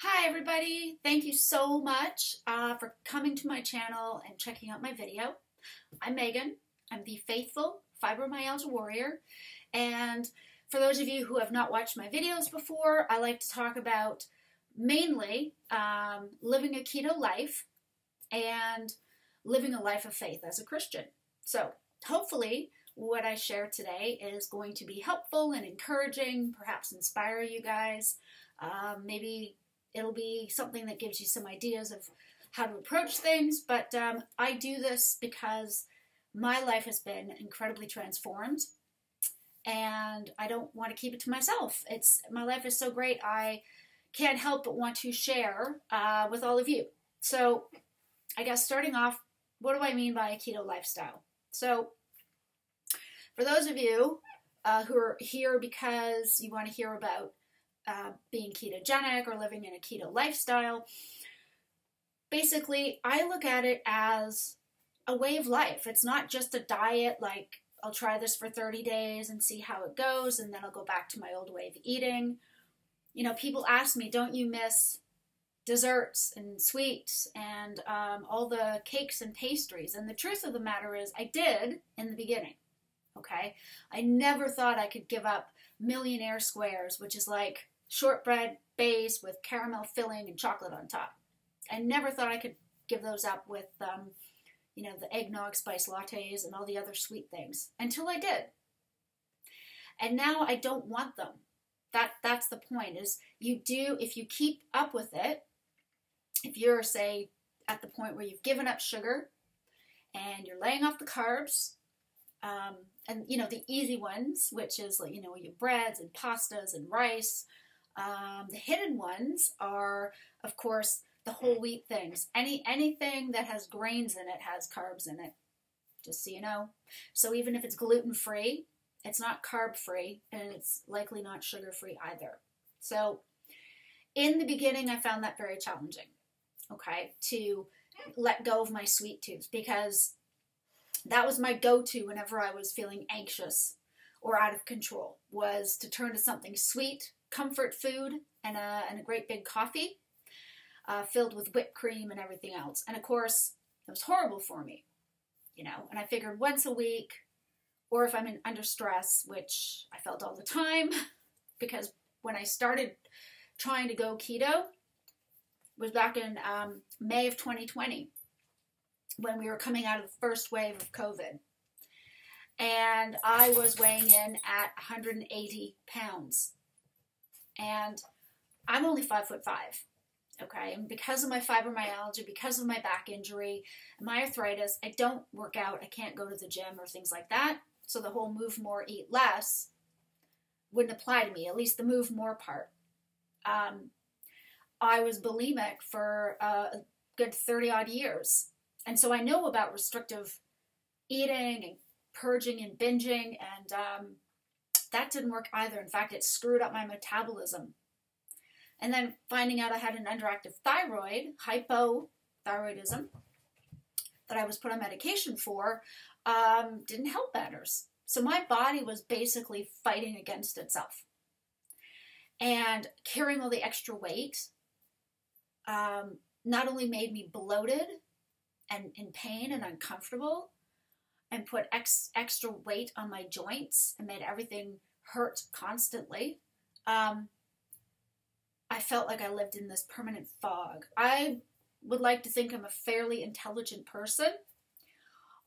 Hi everybody, thank you so much uh, for coming to my channel and checking out my video. I'm Meghan, I'm the Faithful Fibromyalgia Warrior, and for those of you who have not watched my videos before, I like to talk about mainly um, living a keto life and living a life of faith as a Christian. So hopefully what I share today is going to be helpful and encouraging, perhaps inspire you guys. Um, maybe it'll be something that gives you some ideas of how to approach things. But um, I do this because my life has been incredibly transformed, and I don't want to keep it to myself. It's my life is so great. I can't help but want to share uh, with all of you. So, I guess starting off, what do I mean by a keto lifestyle? So, for those of you uh, who are here because you want to hear about uh, being ketogenic or living in a keto lifestyle. Basically, I look at it as a way of life. It's not just a diet like I'll try this for 30 days and see how it goes, and then I'll go back to my old way of eating. You know, people ask me, don't you miss desserts and sweets and um, all the cakes and pastries? And the truth of the matter is, I did in the beginning. Okay? I never thought I could give up millionaire squares, which is like shortbread base with caramel filling and chocolate on top. I never thought I could give those up with, um, you know, the eggnog spice lattes and all the other sweet things until I did. And now I don't want them. That that's the point. Is you do if you keep up with it. If you're say at the point where you've given up sugar and you're laying off the carbs, um, and you know the easy ones, which is like you know your breads and pastas and rice, um, the hidden ones are, of course, the whole wheat things. Any anything that has grains in it has carbs in it. Just so you know. So even if it's gluten free, it's not carb free, and it's likely not sugar free either. So in the beginning, I found that very challenging. Okay, to let go of my sweet tooth because that was my go-to whenever I was feeling anxious or out of control was to turn to something sweet comfort food and a, and a great big coffee uh, filled with whipped cream and everything else. And of course, it was horrible for me, you know. And I figured once a week, or if I'm in, under stress, which I felt all the time, because when I started trying to go keto was back in um, May of 2020 when we were coming out of the first wave of COVID. And I was weighing in at 180 pounds and I'm only five foot five. Okay, and because of my fibromyalgia, because of my back injury, my arthritis, I don't work out. I can't go to the gym or things like that. So the whole move more, eat less wouldn't apply to me. At least the move more part. Um, I was bulimic for uh, a good 30 odd years. And so I know about restrictive eating and purging and binging. And um, that didn't work either. In fact, it screwed up my metabolism. And then finding out I had an underactive thyroid, hypothyroidism, that I was put on medication for, um, didn't help matters. So my body was basically fighting against itself. And carrying all the extra weight um, not only made me bloated and in pain and uncomfortable, and put ex- extra weight on my joints and made everything hurt constantly. Um, I felt like I lived in this permanent fog. I would like to think I'm a fairly intelligent person,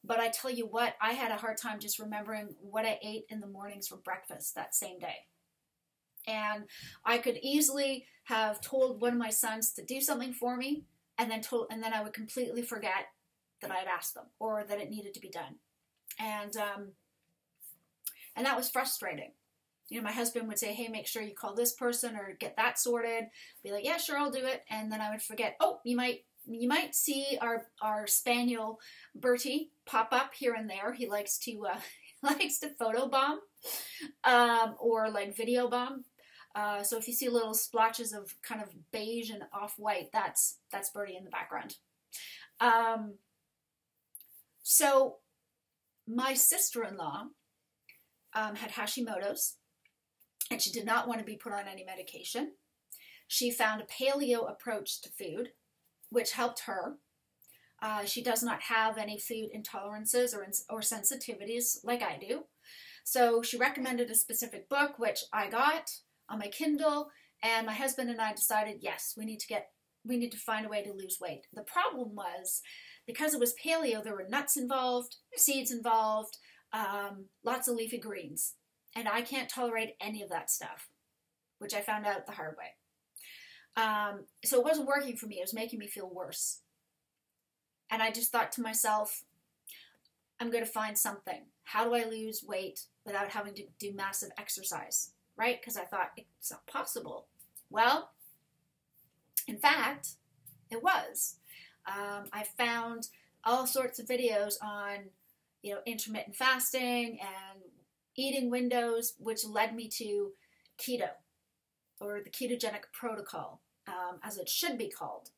but I tell you what, I had a hard time just remembering what I ate in the mornings for breakfast that same day. And I could easily have told one of my sons to do something for me, and then told, and then I would completely forget that I'd asked them or that it needed to be done and um, and that was frustrating. You know, my husband would say, "Hey, make sure you call this person or get that sorted." I'd be like, "Yeah, sure, I'll do it," and then I would forget. Oh, you might you might see our our spaniel Bertie pop up here and there. He likes to uh, likes to photo bomb um, or like video bomb. Uh, so if you see little splotches of kind of beige and off white, that's that's Bertie in the background. Um, so my sister in law um, had Hashimoto's and she did not want to be put on any medication. She found a paleo approach to food, which helped her. Uh, she does not have any food intolerances or, or sensitivities like I do. So she recommended a specific book, which I got on my Kindle, and my husband and I decided, yes, we need to get, we need to find a way to lose weight. The problem was, because it was paleo, there were nuts involved, seeds involved, um, lots of leafy greens, and I can't tolerate any of that stuff, which I found out the hard way. Um, so it wasn't working for me. It was making me feel worse. And I just thought to myself, I'm going to find something. How do I lose weight without having to do massive exercise? Right? Because I thought it's not possible. Well, in fact, it was. Um, I found all sorts of videos on, you know, intermittent fasting and eating windows, which led me to keto or the ketogenic protocol, um, as it should be called.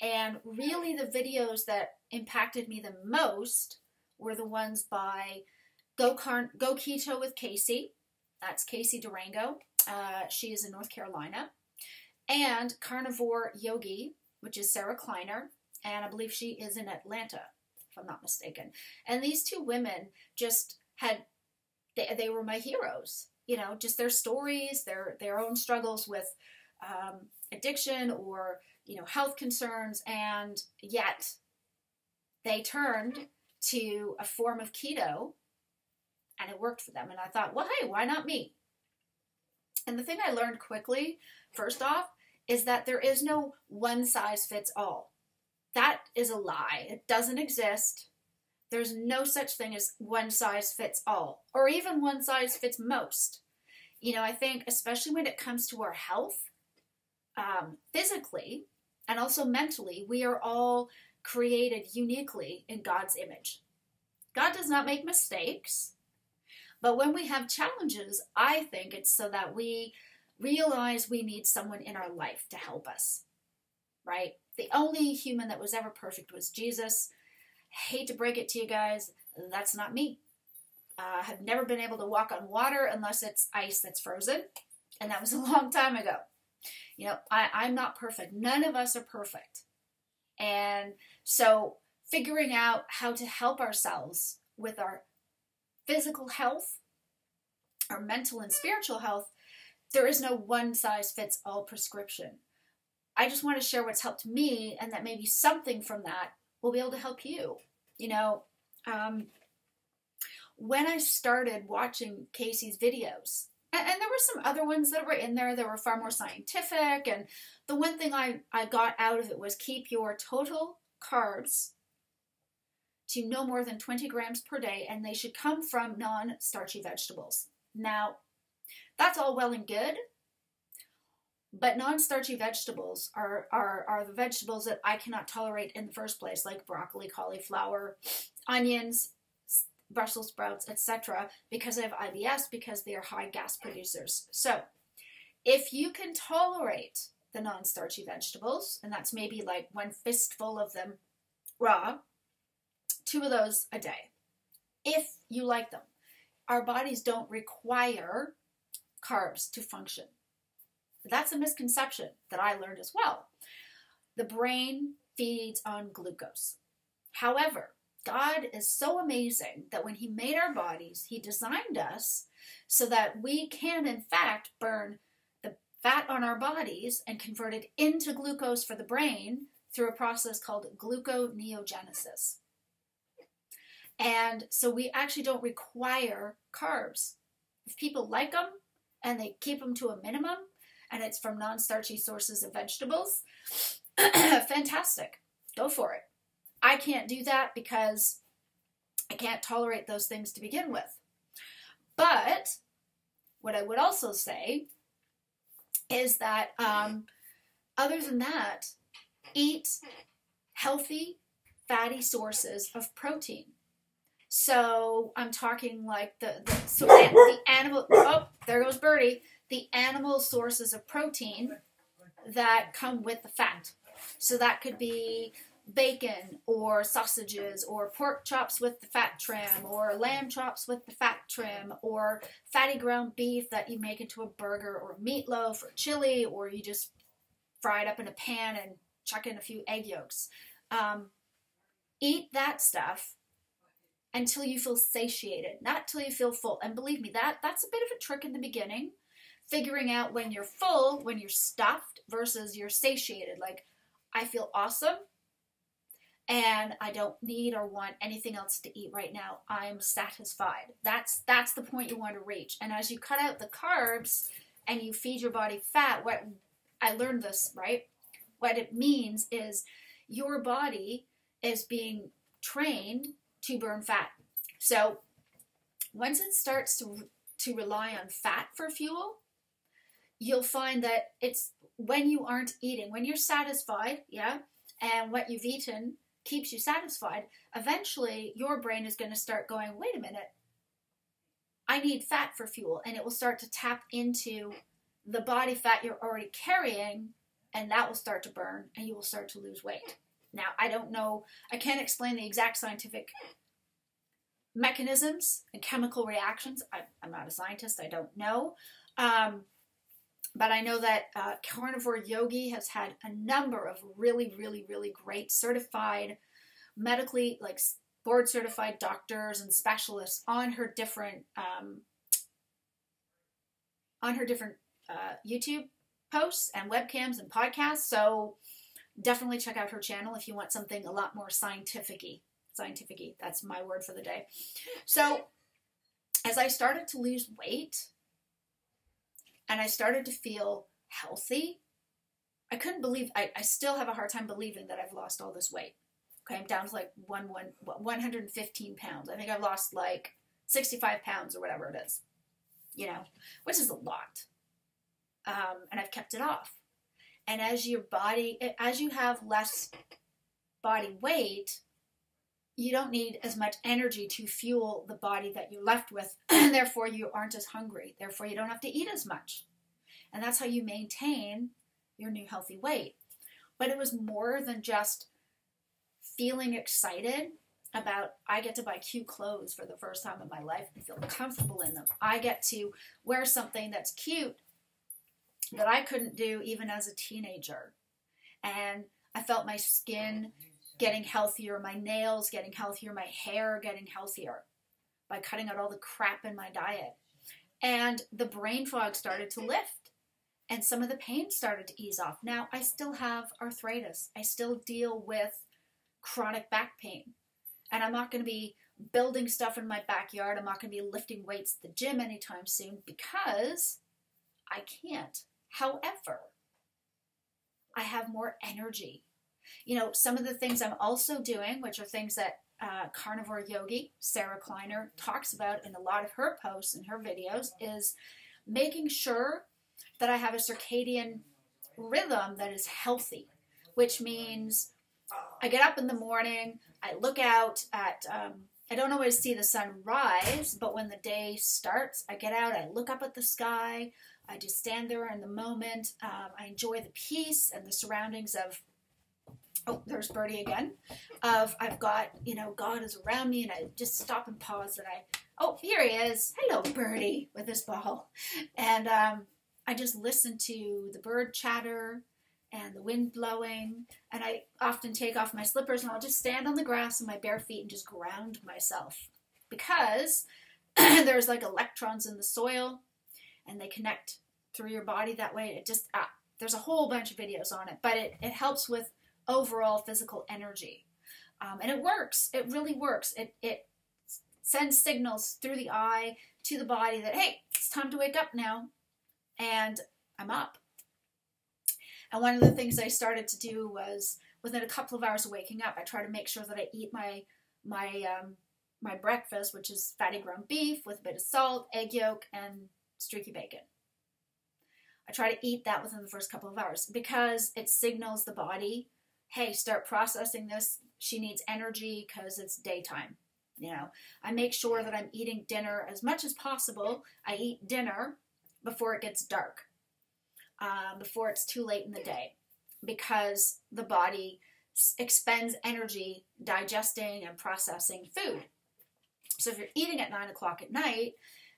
And really, the videos that impacted me the most were the ones by Go, Car- Go Keto with Casey. That's Casey Durango. Uh, she is in North Carolina. And Carnivore Yogi, which is Sarah Kleiner. And I believe she is in Atlanta, if I'm not mistaken. And these two women just had, they, they were my heroes. You know, just their stories, their, their own struggles with um, addiction or you know, health concerns, and yet they turned to a form of keto and it worked for them. And I thought, well, hey, why not me? And the thing I learned quickly, first off, is that there is no one size fits all. That is a lie. It doesn't exist. There's no such thing as one size fits all, or even one size fits most. You know, I think, especially when it comes to our health, um, physically, and also mentally, we are all created uniquely in God's image. God does not make mistakes, but when we have challenges, I think it's so that we realize we need someone in our life to help us, right? The only human that was ever perfect was Jesus. hate to break it to you guys, that's not me. I uh, have never been able to walk on water unless it's ice that's frozen, and that was a long time ago. You know, I, I'm not perfect. None of us are perfect. And so figuring out how to help ourselves with our physical health, our mental and spiritual health, there is no one size fits all prescription. I just want to share what's helped me and that maybe something from that will be able to help you. You know, um, when I started watching Casey's videos, and, and, there were some other ones that were in there that were far more scientific. And the one thing I, I got out of it was keep your total carbs to no more than 20 grams per day, and they should come from non starchy vegetables. Now, that's all well and good, but non-starchy vegetables are, are, are the vegetables that I cannot tolerate in the first place, like broccoli, cauliflower, onions, Brussels sprouts, etc., because I have IBS, because they are high gas producers. So, if you can tolerate the non starchy vegetables, and that's maybe like one fistful of them raw, two of those a day, if you like them. Our bodies don't require carbs to function. That's a misconception that I learned as well. The brain feeds on glucose. However, God is so amazing that when He made our bodies, He designed us so that we can, in fact, burn the fat on our bodies and convert it into glucose for the brain through a process called gluconeogenesis. And so we actually don't require carbs. If people like them and they keep them to a minimum, and it's from non starchy sources of vegetables, fantastic. Go for it. I can't do that because I can't tolerate those things to begin with. But what I would also say is that um, other than that, eat healthy, fatty sources of protein. So I'm talking like the the, so the animal. Oh, there goes Birdie. The animal sources of protein that come with the fat. So that could be bacon or sausages or pork chops with the fat trim or lamb chops with the fat trim or fatty ground beef that you make into a burger or meatloaf or chili or you just fry it up in a pan and chuck in a few egg yolks. Um, eat that stuff until you feel satiated, not till you feel full. And believe me, that that's a bit of a trick in the beginning, figuring out when you're full, when you're stuffed versus you're satiated. Like I feel awesome and I don't need or want anything else to eat right now. I'm satisfied. That's that's the point you want to reach. And as you cut out the carbs and you feed your body fat, what I learned this, right? What it means is your body is being trained to burn fat. So once it starts to, to rely on fat for fuel, you'll find that it's when you aren't eating, when you're satisfied, yeah, and what you've eaten keeps you satisfied, eventually your brain is going to start going, wait a minute, I need fat for fuel. And it will start to tap into the body fat you're already carrying, and that will start to burn, and you will start to lose weight. Now, I don't know, I can't explain the exact scientific mechanisms and chemical reactions. I, am not a scientist, I don't know. Um, but I know that uh, Carnivore Yogi has had a number of really, really, really great certified, medically, like board certified doctors and specialists on her different um, on her different uh, YouTube posts and webcams and podcasts. So definitely check out her channel if you want something a lot more scientific-y. Scientific-y, that's my word for the day. So as I started to lose weight and I started to feel healthy, I couldn't believe, I, I still have a hard time believing that I've lost all this weight. Okay, I'm down to like one, one, 115 pounds. I think I've lost like 65 pounds or whatever it is, you know, which is a lot. Um, and I've kept it off. And as your body, as you have less body weight, you don't need as much energy to fuel the body that you're left with. Therefore, you aren't as hungry. Therefore, you don't have to eat as much. And that's how you maintain your new healthy weight. But it was more than just feeling excited about I get to buy cute clothes for the first time in my life and feel comfortable in them. I get to wear something that's cute that I couldn't do even as a teenager. And I felt my skin getting healthier, my nails getting healthier, my hair getting healthier by cutting out all the crap in my diet. And the brain fog started to lift and some of the pain started to ease off. Now, I still have arthritis. I still deal with chronic back pain. And I'm not going to be building stuff in my backyard. I'm not going to be lifting weights at the gym anytime soon because I can't. However, I have more energy. You know, some of the things I'm also doing, which are things that uh, Carnivore Yogi, Sarah Kleiner, talks about in a lot of her posts and her videos, is making sure that I have a circadian rhythm that is healthy, which means I get up in the morning, I look out at, um, I don't always see the sun rise, but when the day starts, I get out, I look up at the sky, I just stand there in the moment. Um, I enjoy the peace and the surroundings of. Oh, there's Birdie again. Of I've got you know God is around me, and I just stop and pause. And I oh here he is. Hello, Birdie, with his ball, and um, I just listen to the bird chatter and the wind blowing. And I often take off my slippers and I'll just stand on the grass in my bare feet and just ground myself because there's like electrons in the soil and they connect through your body that way. It just, ah, there's a whole bunch of videos on it, but it, it helps with overall physical energy. Um, and it works. It really works. It, it sends signals through the eye to the body that, hey, it's time to wake up now. And I'm up. And one of the things I started to do was within a couple of hours of waking up, I try to make sure that I eat my my um, my breakfast, which is fatty ground beef with a bit of salt, egg yolk, and streaky bacon. I try to eat that within the first couple of hours because it signals the body, hey, start processing this. She needs energy because it's daytime. You know, I make sure that I'm eating dinner as much as possible. I eat dinner before it gets dark, uh, before it's too late in the day, because the body expends energy digesting and processing food. So if you're eating at nine o'clock at night,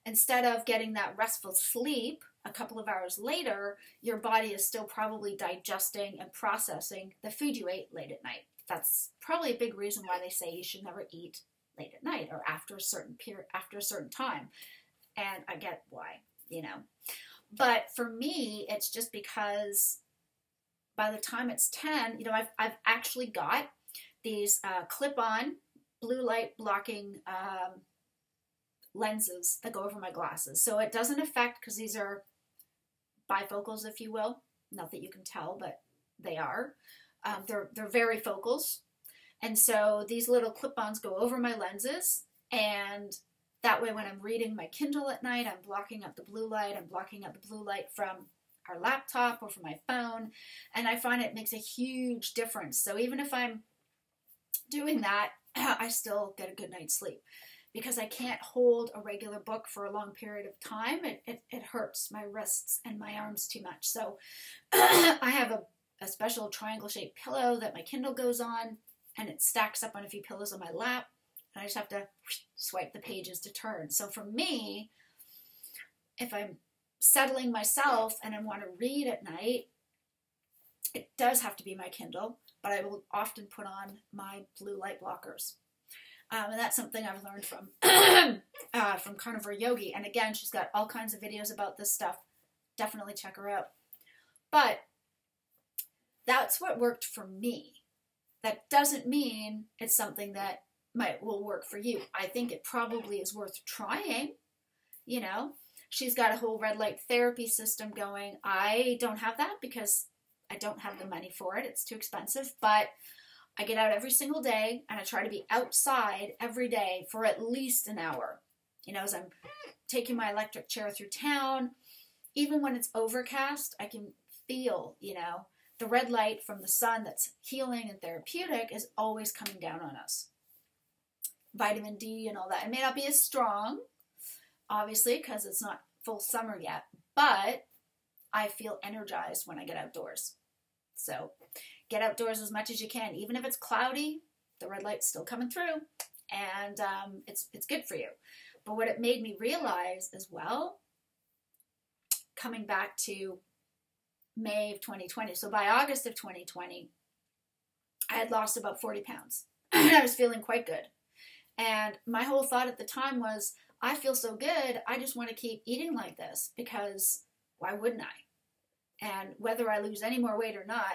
instead of getting that restful sleep a couple of hours later, your body is still probably digesting and processing the food you ate late at night. That's probably a big reason why they say you should never eat late at night or after a certain period after a certain time. And I get why, you know. But for me, it's just because by the time it's 10, you know, I've, I've actually got these uh, clip-on blue light blocking um, lenses that go over my glasses. So it doesn't affect, because these are bifocals, if you will. Not that you can tell, but they are. Um, they're, they're varifocals. And so these little clip-ons go over my lenses and that way when I'm reading my Kindle at night, I'm blocking out the blue light, I'm blocking out the blue light from our laptop or from my phone. And I find it makes a huge difference. So even if I'm doing that, I still get a good night's sleep because I can't hold a regular book for a long period of time. It, it, it hurts my wrists and my arms too much. So I have a, a special triangle shaped pillow that my Kindle goes on and it stacks up on a few pillows on my lap. And I just have to swipe the pages to turn. So for me, if I'm settling myself and I want to read at night, it does have to be my Kindle, but I will often put on my blue light blockers. Um, and that's something I've learned from uh, from Carnivore Yogi. And again, she's got all kinds of videos about this stuff. Definitely check her out. But that's what worked for me. That doesn't mean it's something that might will work for you. I think it probably is worth trying. You know, she's got a whole red light therapy system going. I don't have that because I don't have the money for it. It's too expensive, but I get out every single day and I try to be outside every day for at least an hour. You know, as I'm taking my electric chair through town, even when it's overcast, I can feel, you know, the red light from the sun that's healing and therapeutic is always coming down on us. Vitamin D and all that. It may not be as strong, obviously, because it's not full summer yet, but I feel energized when I get outdoors. So get outdoors as much as you can, even if it's cloudy. The red light's still coming through, and um, it's it's good for you. But what it made me realize as well, coming back to May of 2020, so by August of 2020, I had lost about 40 pounds. I was feeling quite good. And my whole thought at the time was, I feel so good, I just want to keep eating like this because why wouldn't I? And whether I lose any more weight or not,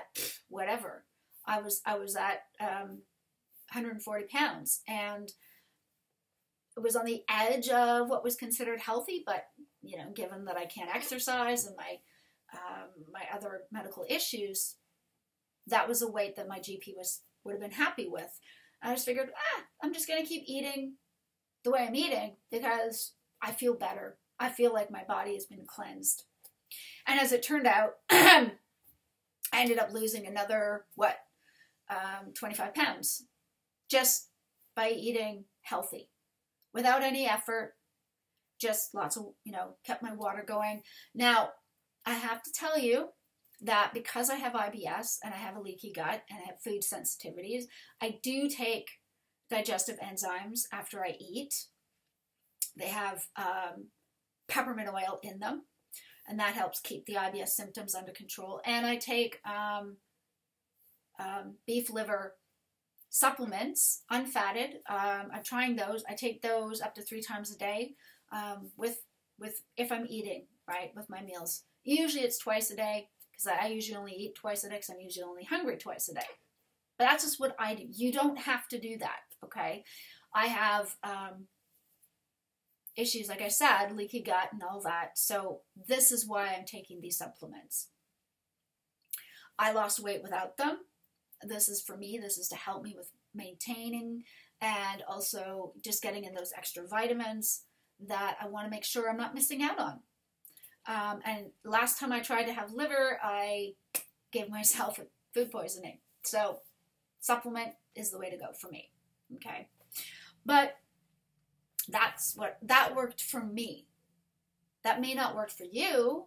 whatever. I was I was at um, 140 pounds, and it was on the edge of what was considered healthy. But you know, given that I can't exercise and my um, my other medical issues, that was a weight that my GP was would have been happy with. I just figured, ah, I'm just gonna keep eating the way I'm eating because I feel better. I feel like my body has been cleansed. And as it turned out, I ended up losing another, what, um, 25 pounds just by eating healthy without any effort, just lots of, you know, kept my water going. Now, I have to tell you that because I have IBS and I have a leaky gut and I have food sensitivities, I do take digestive enzymes after I eat. They have um, peppermint oil in them and that helps keep the IBS symptoms under control. And I take um, um, beef liver supplements, unfatted. Um, I'm trying those. I take those up to three times a day um, with with if I'm eating right with my meals. Usually it's twice a day because I usually only eat twice a day because I'm usually only hungry twice a day. But that's just what I do. You don't have to do that. Okay, I have um, issues, like I said, leaky gut and all that. So this is why I'm taking these supplements. I lost weight without them. This is for me, this is to help me with maintaining and also just getting in those extra vitamins that I want to make sure I'm not missing out on. Um, and last time I tried to have liver, I gave myself food poisoning. So supplement is the way to go for me. Okay. But that's what that worked for me. That may not work for you.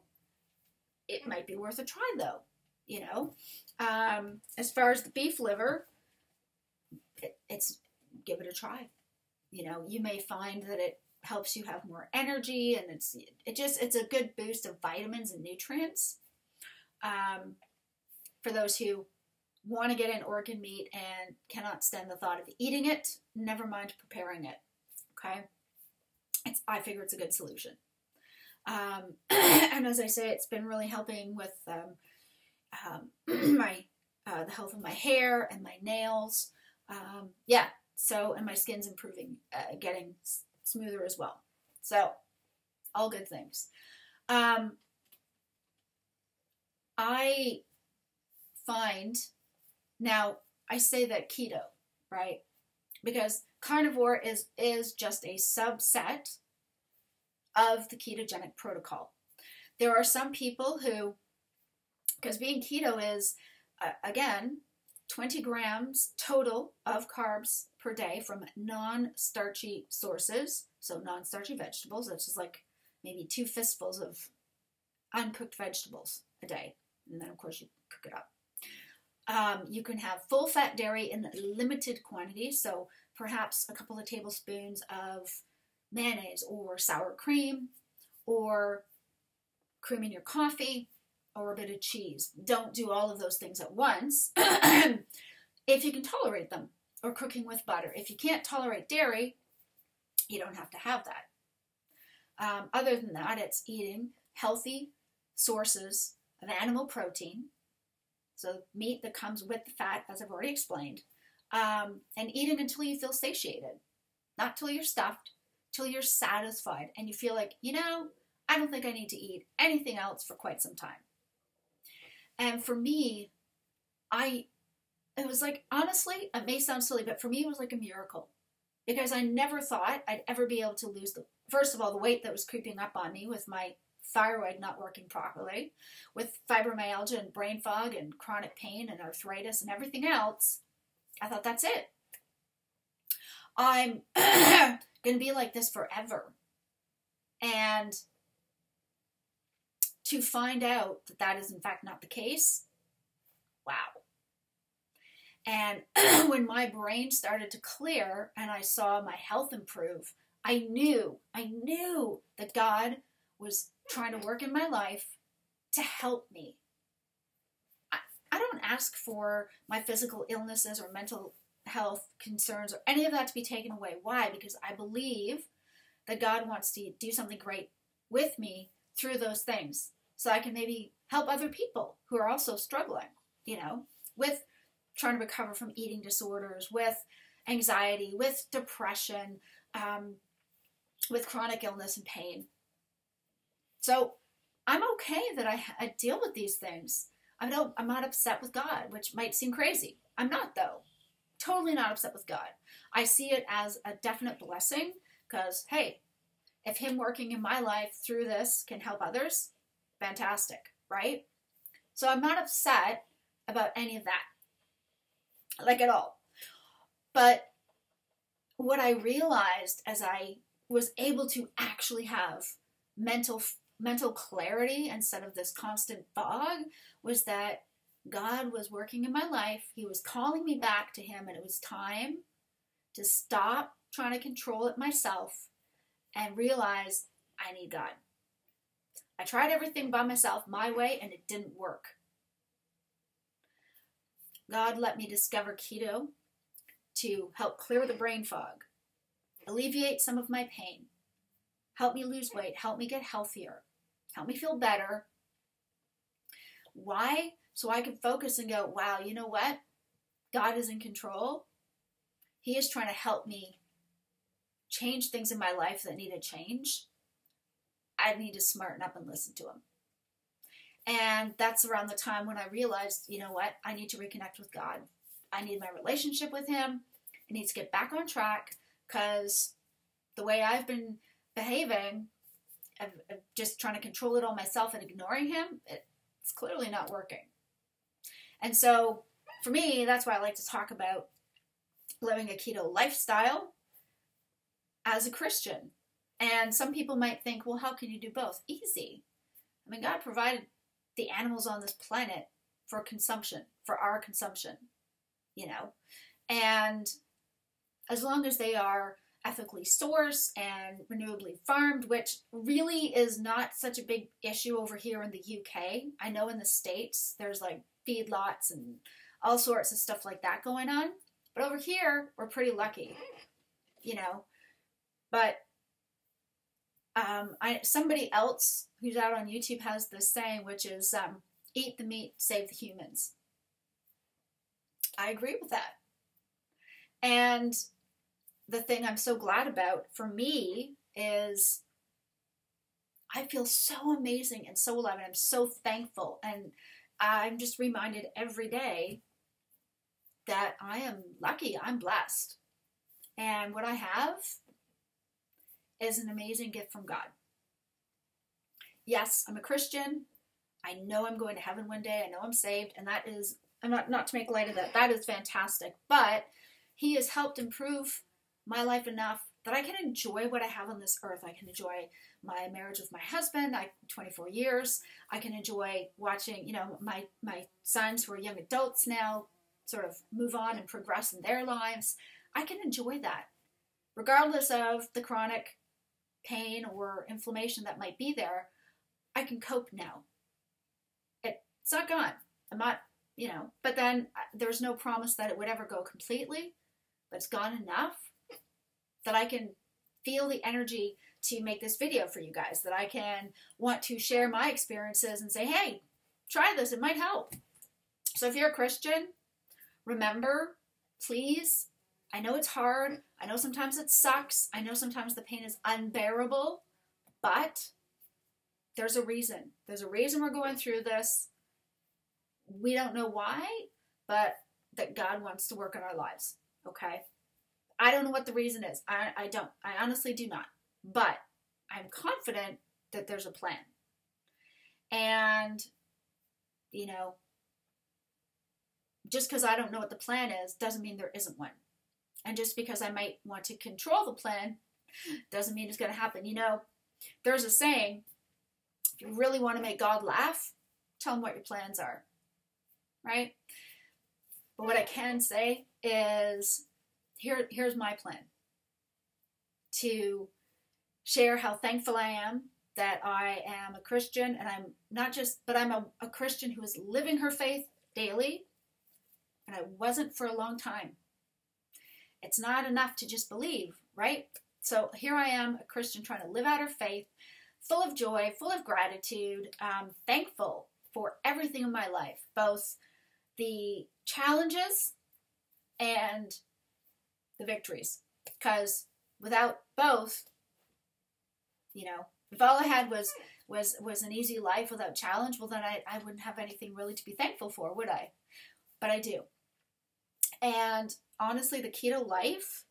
It might be worth a try though. You know, um, as far as the beef liver, it, it's give it a try. You know, you may find that it helps you have more energy and it's it just it's a good boost of vitamins and nutrients um, for those who want to get in organ meat and cannot stand the thought of eating it never mind preparing it okay it's i figure it's a good solution um, and as i say it's been really helping with um, um, my uh, the health of my hair and my nails um, yeah so and my skin's improving uh, getting smoother as well. So, all good things. Um, I find now I say that keto, right? Because carnivore is is just a subset of the ketogenic protocol. There are some people who, because being keto is, uh, again, 20 grams total of carbs per day from non starchy sources, so non starchy vegetables, which is like maybe two fistfuls of uncooked vegetables a day. And then, of course, you cook it up. Um, you can have full fat dairy in limited quantities, so perhaps a couple of tablespoons of mayonnaise or sour cream or cream in your coffee or a bit of cheese. Don't do all of those things at once if you can tolerate them, or cooking with butter. If you can't tolerate dairy, you don't have to have that. Um, other than that, it's eating healthy sources of animal protein, so meat that comes with the fat, as I've already explained, um, and it until you feel satiated, not till you're stuffed, till you're satisfied and you feel like, you know, I don't think I need to eat anything else for quite some time. And for me, I, it was like, honestly, it may sound silly, but for me, it was like a miracle. Because I never thought I'd ever be able to lose the, first of all, the weight that was creeping up on me with my thyroid not working properly, with fibromyalgia and brain fog and chronic pain and arthritis and everything else. I thought, that's it. I'm going to be like this forever. And to find out that that is in fact not the case, wow. And when my brain started to clear and I saw my health improve, I knew, I knew that God was trying to work in my life to help me. I, I don't ask for my physical illnesses or mental health concerns or any of that to be taken away. Why? Because I believe that God wants to do something great with me through those things so I can maybe help other people who are also struggling, you know, with trying to recover from eating disorders, with anxiety, with depression, um, with chronic illness and pain. So I'm okay that I, I deal with these things. I don't, I'm not upset with God, which might seem crazy. I'm not, though. Totally not upset with God. I see it as a definite blessing because, hey, if Him working in my life through this can help others, fantastic, right? So I'm not upset about any of that, like at all. But what I realized as I was able to actually have mental mental clarity instead of this constant fog was that God was working in my life. He was calling me back to him and it was time to stop trying to control it myself and realize I need God. I tried everything by myself, my way, and it didn't work. God let me discover keto to help clear the brain fog, alleviate some of my pain, help me lose weight, help me get healthier, help me feel better. Why? So I can focus and go, wow, you know what? God is in control. He is trying to help me change things in my life that need a change. I need to smarten up and listen to him. And that's around the time when I realized, you know what, I need to reconnect with God. I need my relationship with Him. I need to get back on track because the way I've been behaving, of, of just trying to control it all myself and ignoring Him, it, it's clearly not working. And so for me, that's why I like to talk about living a keto lifestyle as a Christian and some people might think, well, how can you do both? Easy. I mean, God provided the animals on this planet for consumption, for our consumption, you know. And as long as they are ethically sourced and renewably farmed, which really is not such a big issue over here in the UK. I know in the States there's like feedlots and all sorts of stuff like that going on. But over here, we're pretty lucky, you know. But um, I, somebody else who's out on YouTube has this saying, which is um, eat the meat, save the humans. I agree with that. And the thing I'm so glad about for me is I feel so amazing and so alive, and I'm so thankful. And I'm just reminded every day that I am lucky, I'm blessed. And what I have is an amazing gift from God. Yes, I'm a Christian. I know I'm going to heaven one day. I know I'm saved, and that is I'm not not to make light of that. That is fantastic. But he has helped improve my life enough that I can enjoy what I have on this earth. I can enjoy my marriage with my husband, I 24 years. I can enjoy watching, you know, my my sons who are young adults now sort of move on and progress in their lives. I can enjoy that. Regardless of the chronic pain or inflammation that might be there, I can cope now. It, it's not gone. I'm not, you know, but then uh, there's no promise that it would ever go completely, but it's gone enough that I can feel the energy to make this video for you guys, that I can want to share my experiences and say, hey, try this, it might help. So if you're a Christian, remember, please, I know it's hard. I know sometimes it sucks. I know sometimes the pain is unbearable, but there's a reason. There's a reason we're going through this. We don't know why, but that God wants to work in our lives. Okay? I don't know what the reason is. I, I don't. I honestly do not. But I'm confident that there's a plan. And, you know, just because I don't know what the plan is doesn't mean there isn't one. And just because I might want to control the plan doesn't mean it's going to happen. You know, there's a saying if you really want to make God laugh, tell him what your plans are. Right? But what I can say is here, here's my plan to share how thankful I am that I am a Christian and I'm not just, but I'm a, a Christian who is living her faith daily. And I wasn't for a long time. It's not enough to just believe, right? So here I am, a Christian trying to live out her faith, full of joy, full of gratitude, um, thankful for everything in my life, both the challenges and the victories. Because without both, you know, if all I had was was was an easy life without challenge, well then I, I wouldn't have anything really to be thankful for, would I? But I do. And honestly, the keto life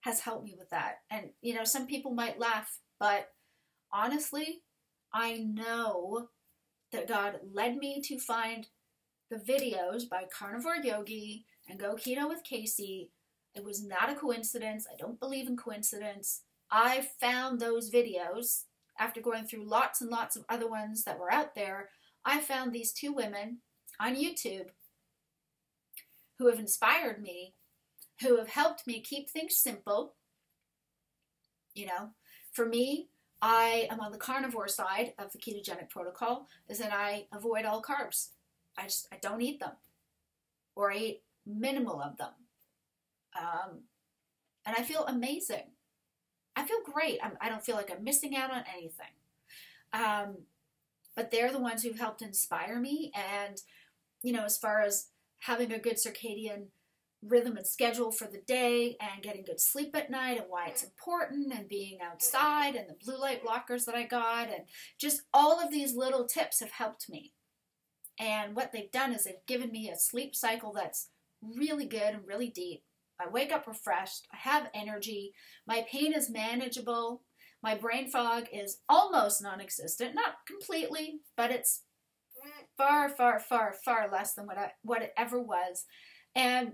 has helped me with that. And you know, some people might laugh, but honestly, I know that God led me to find the videos by Carnivore Yogi and Go Keto with Casey. It was not a coincidence. I don't believe in coincidence. I found those videos after going through lots and lots of other ones that were out there. I found these two women on YouTube who have inspired me, who have helped me keep things simple. You know, for me, I am on the carnivore side of the ketogenic protocol, is that I avoid all carbs. I just I don't eat them, or I eat minimal of them, um, and I feel amazing. I feel great. I'm, I do not feel like I'm missing out on anything. Um, but they're the ones who've helped inspire me. And, you know, as far as having a good circadian rhythm and schedule for the day and getting good sleep at night and why it's important and being outside and the blue light blockers that I got and just all of these little tips have helped me. And what they've done is they've given me a sleep cycle that's really good and really deep. I wake up refreshed. I have energy. My pain is manageable. My brain fog is almost non existent. Not completely, but it's far, far, far, far less than what, I, what it ever was. And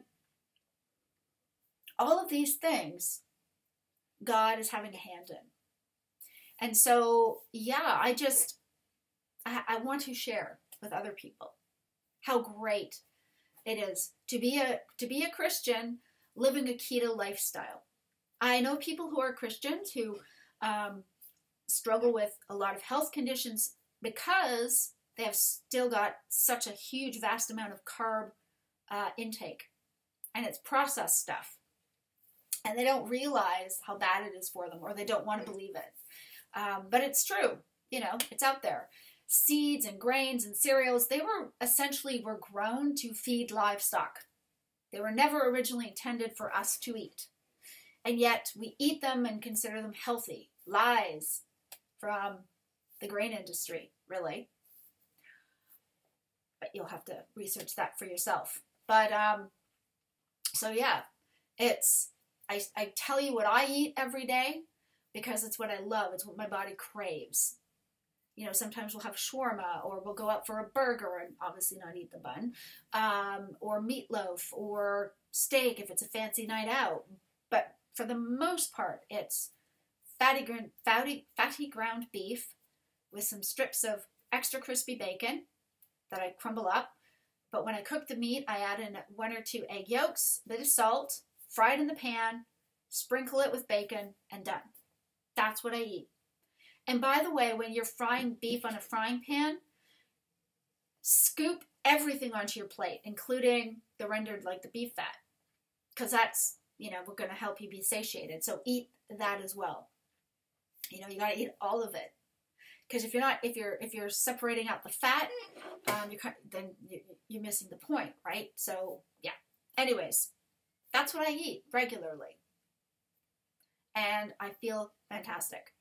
all of these things, God is having a hand in. And so, yeah, I just, I, I want to share with other people how great it is to be a to be a Christian living a keto lifestyle. I know people who are Christians who um, struggle with a lot of health conditions because they have still got such a huge, vast amount of carb uh, intake, and it's processed stuff, and they don't realize how bad it is for them, or they don't want to believe it. Um, but it's true, you know, it's out there. Seeds and grains and cereals, they were essentially were grown to feed livestock. They were never originally intended for us to eat. And yet we eat them and consider them healthy. Lies from the grain industry, really. But you'll have to research that for yourself. But um, so yeah, it's I, I tell you what I eat every day because it's what I love. It's what my body craves. You know, sometimes we'll have shawarma or we'll go out for a burger and obviously not eat the bun, um, or meatloaf or steak if it's a fancy night out. But for the most part, it's fatty, fatty, fatty ground beef with some strips of extra crispy bacon that I crumble up. But when I cook the meat, I add in one or two egg yolks, a bit of salt, fry it in the pan, sprinkle it with bacon, and done. That's what I eat. And by the way, when you're frying beef on a frying pan, scoop everything onto your plate, including the rendered, like the beef fat, because that's, you know, we're going to help you be satiated. So eat that as well. You know, you got to eat all of it. Because if you're not if you're if you're separating out the fat um, you then you're missing the point right? So yeah. Anyways that's what i eat regularly. And i feel fantastic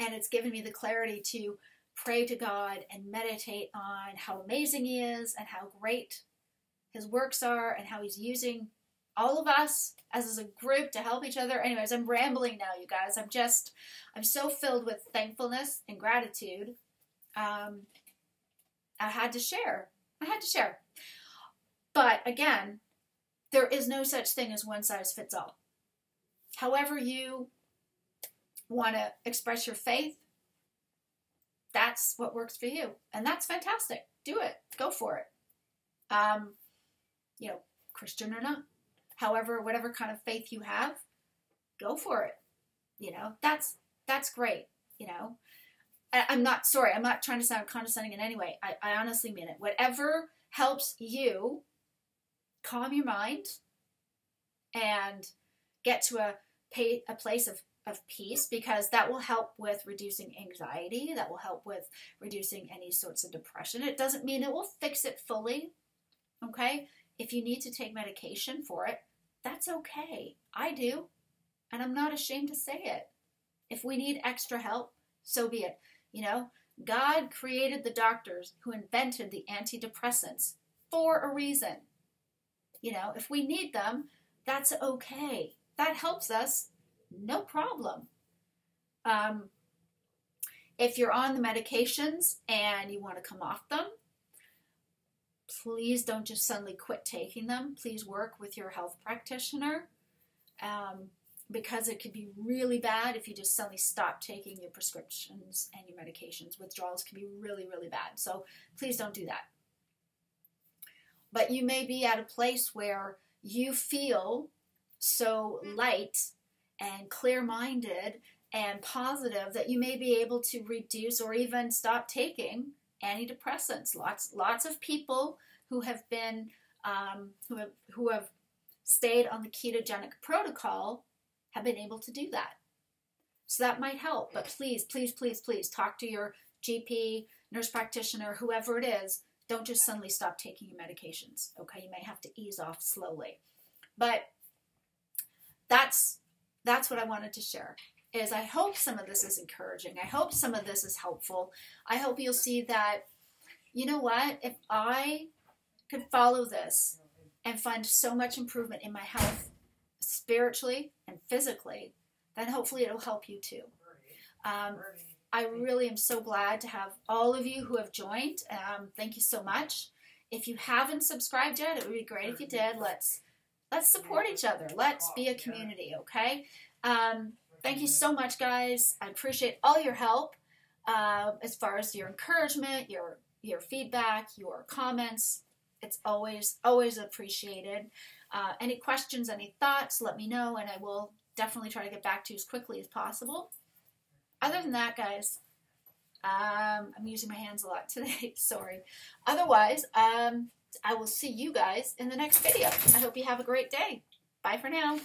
and it's given me the clarity to pray to god and meditate on how amazing he is and how great his works are and how he's using all of us as a group to help each other. Anyways, I'm rambling now, you guys. I'm just, I'm so filled with thankfulness and gratitude. Um, I had to share. I had to share. But again, there is no such thing as one size fits all. However, you want to express your faith, that's what works for you. And that's fantastic. Do it. Go for it. Um, you know, Christian or not however, whatever kind of faith you have, go for it. You know, that's that's great. You know, I, am not sorry. I'm not trying to sound condescending in any way. I, I honestly mean it. Whatever helps you calm your mind and get to a a place of of peace because that will help with reducing anxiety that will help with reducing any sorts of depression it doesn't mean it will fix it fully okay if you need to take medication for it, that's okay. I do. And I'm not ashamed to say it. If we need extra help, so be it. You know, God created the doctors who invented the antidepressants for a reason. You know, if we need them, that's okay. That helps us, no problem. Um, if you're on the medications and you want to come off them, please don't just suddenly quit taking them. Please work with your health practitioner um, because it could be really bad if you just suddenly stop taking your prescriptions and your medications. Withdrawals can be really, really bad. So please don't do that. But you may be at a place where you feel so light and clear minded and positive that you may be able to reduce or even stop taking antidepressants. Lots, lots of people who have been um, who have who have stayed on the ketogenic protocol have been able to do that. So that might help. But please, please, please, please talk to your GP, nurse practitioner, whoever it is. Don't just suddenly stop taking your medications. Okay, you may have to ease off slowly. But that's that's what I wanted to share is I hope some of this is encouraging. I hope some of this is helpful. I hope you'll see that, you know what, if I could follow this and find so much improvement in my health, spiritually and physically, then hopefully it'll help you too. Um, I really am so glad to have all of you who have joined. Um, thank you so much. If you haven't subscribed yet, it would be great if you did. Let's let's support each other. Let's be a community, okay? Um, Thank you so much, guys. I appreciate all your help uh, as far as your encouragement, your your feedback, your comments. It's always always appreciated. Uh, any questions, any thoughts, let me know, and I will definitely try to get back to you as quickly as possible. Other than that, guys, um, I'm using my hands a lot today. Sorry. Otherwise, um, I will see you guys in the next video. I hope you have a great day. Bye for now.